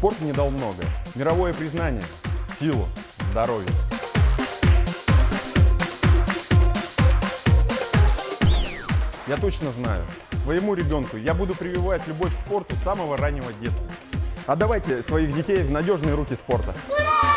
Спорт мне дал многое. Мировое признание, силу, здоровье. Я точно знаю, своему ребенку я буду прививать любовь к спорту с самого раннего детства. А Отдавайте своих детей в надежные руки спорта. Ура!